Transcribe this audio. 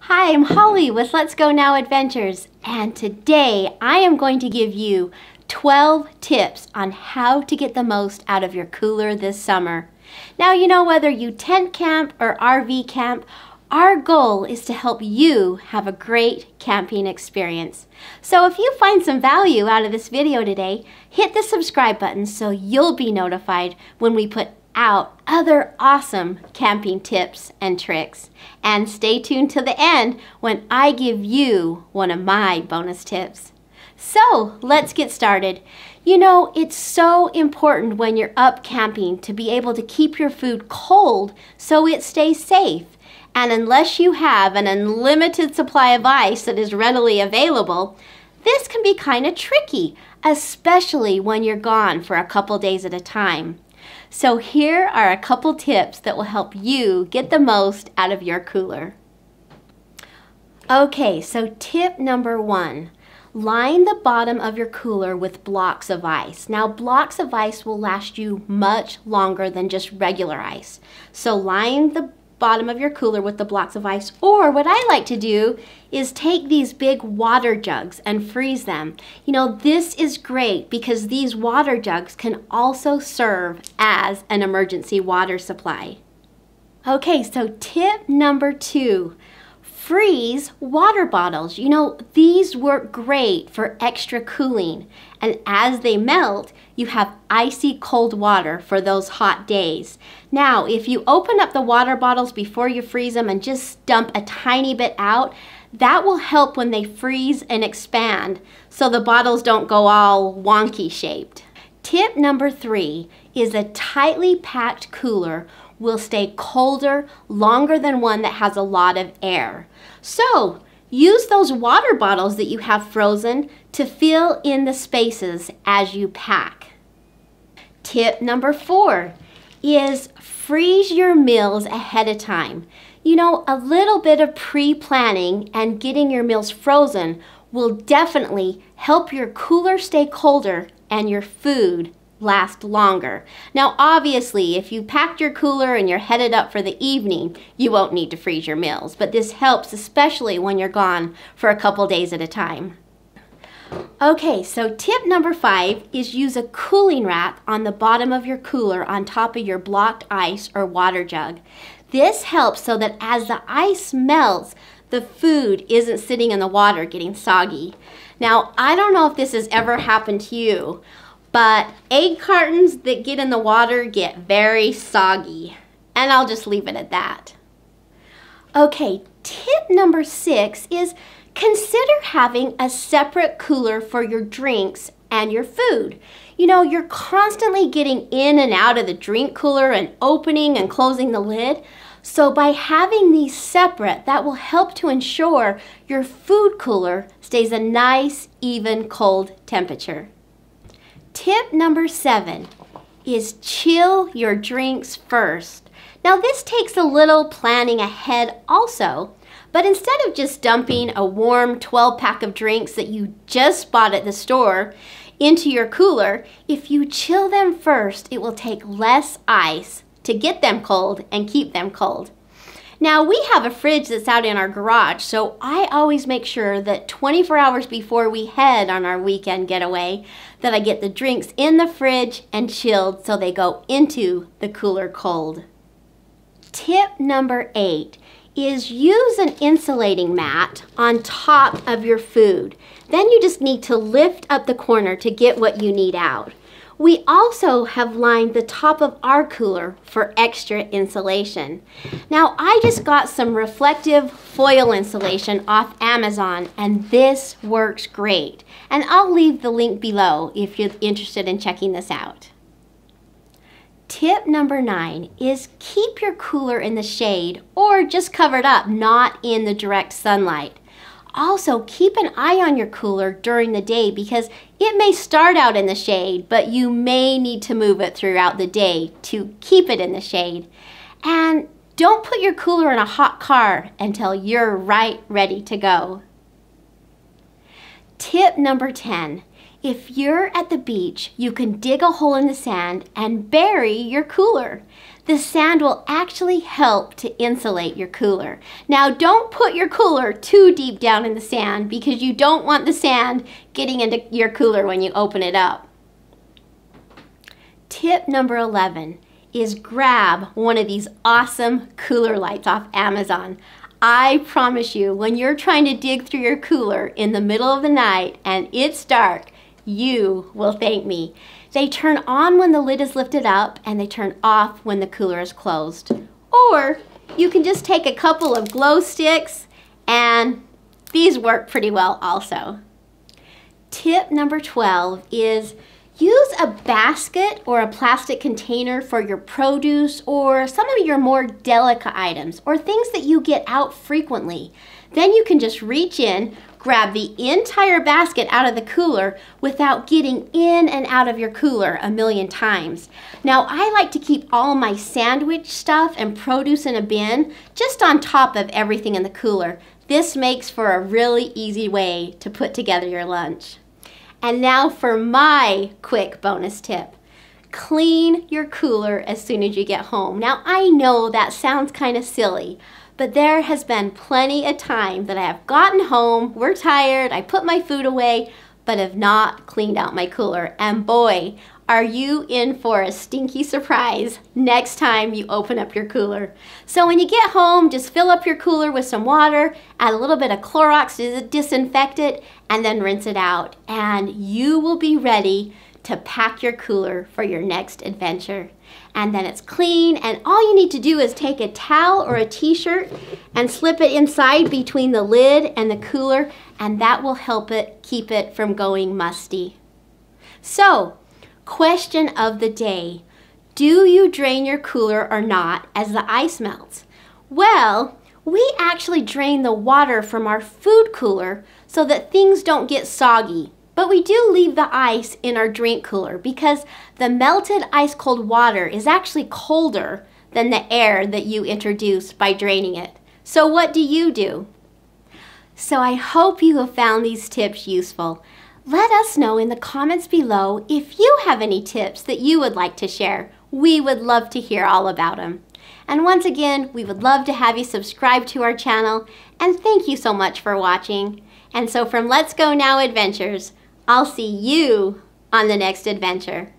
Hi, I'm Holly with Let's Go Now Adventures, and today I am going to give you 12 tips on how to get the most out of your cooler this summer. Now, you know, whether you tent camp or RV camp, our goal is to help you have a great camping experience. So if you find some value out of this video today, hit the subscribe button so you'll be notified when we put out other awesome camping tips and tricks. And stay tuned to the end when I give you one of my bonus tips. So let's get started. You know, it's so important when you're up camping to be able to keep your food cold so it stays safe. And unless you have an unlimited supply of ice that is readily available, this can be kind of tricky, especially when you're gone for a couple days at a time. So here are a couple tips that will help you get the most out of your cooler. Okay, so tip number one. Line the bottom of your cooler with blocks of ice. Now, blocks of ice will last you much longer than just regular ice. So line the bottom of your cooler with the blocks of ice. Or what I like to do is take these big water jugs and freeze them. You know, this is great because these water jugs can also serve as an emergency water supply. Okay, so tip number two, freeze water bottles. You know, these work great for extra cooling. And as they melt, you have icy cold water for those hot days. Now, if you open up the water bottles before you freeze them and just dump a tiny bit out, that will help when they freeze and expand so the bottles don't go all wonky shaped. Tip number three is a tightly packed cooler will stay colder longer than one that has a lot of air. So use those water bottles that you have frozen to fill in the spaces as you pack. Tip number four is freeze your meals ahead of time. You know, a little bit of pre-planning and getting your meals frozen will definitely help your cooler stay colder and your food last longer. Now, obviously, if you packed your cooler and you're headed up for the evening, you won't need to freeze your meals, but this helps especially when you're gone for a couple days at a time. Okay, so tip number five is use a cooling rack on the bottom of your cooler on top of your blocked ice or water jug. This helps so that as the ice melts, the food isn't sitting in the water getting soggy. Now, I don't know if this has ever happened to you, but egg cartons that get in the water get very soggy. And I'll just leave it at that. Okay, tip number six is consider having a separate cooler for your drinks and your food. You know, you're constantly getting in and out of the drink cooler and opening and closing the lid. So by having these separate, that will help to ensure your food cooler stays a nice, even cold temperature. Tip number seven is chill your drinks first. Now this takes a little planning ahead also, but instead of just dumping a warm 12 pack of drinks that you just bought at the store into your cooler, if you chill them first, it will take less ice to get them cold and keep them cold. Now we have a fridge that's out in our garage, so I always make sure that 24 hours before we head on our weekend getaway, that I get the drinks in the fridge and chilled so they go into the cooler cold. Tip number eight is use an insulating mat on top of your food. Then you just need to lift up the corner to get what you need out. We also have lined the top of our cooler for extra insulation. Now I just got some reflective foil insulation off Amazon and this works great. And I'll leave the link below if you're interested in checking this out. Tip number nine is keep your cooler in the shade or just covered up, not in the direct sunlight. Also, keep an eye on your cooler during the day because it may start out in the shade, but you may need to move it throughout the day to keep it in the shade. And don't put your cooler in a hot car until you're right ready to go. Tip number 10. If you're at the beach, you can dig a hole in the sand and bury your cooler. the sand will actually help to insulate your cooler. Now don't put your cooler too deep down in the sand because you don't want the sand getting into your cooler when you open it up. Tip number 11 is grab one of these awesome cooler lights off Amazon. I promise you, when you're trying to dig through your cooler in the middle of the night and it's dark, you will thank me. They turn on when the lid is lifted up and they turn off when the cooler is closed. Or you can just take a couple of glow sticks and these work pretty well also. Tip number 12 is use a basket or a plastic container for your produce or some of your more delicate items or things that you get out frequently. Then you can just reach in, grab the entire basket out of the cooler without getting in and out of your cooler a million times. Now, I like to keep all my sandwich stuff and produce in a bin just on top of everything in the cooler. This makes for a really easy way to put together your lunch. And now for my quick bonus tip. Clean your cooler as soon as you get home. Now, I know that sounds kind of silly, but there has been plenty of time that I have gotten home, we're tired, I put my food away, but have not cleaned out my cooler. And boy, are you in for a stinky surprise next time you open up your cooler. So when you get home, just fill up your cooler with some water, add a little bit of Clorox to disinfect it, and then rinse it out. And you will be ready to pack your cooler for your next adventure. And then it's clean, and all you need to do is take a towel or a t-shirt and slip it inside between the lid and the cooler, and that will help it keep it from going musty. So, question of the day. Do you drain your cooler or not as the ice melts? Well, we actually drain the water from our food cooler so that things don't get soggy but we do leave the ice in our drink cooler because the melted ice cold water is actually colder than the air that you introduce by draining it. So what do you do? So I hope you have found these tips useful. Let us know in the comments below if you have any tips that you would like to share. We would love to hear all about them. And once again, we would love to have you subscribe to our channel. And thank you so much for watching. And so from Let's Go Now Adventures, I'll see you on the next adventure.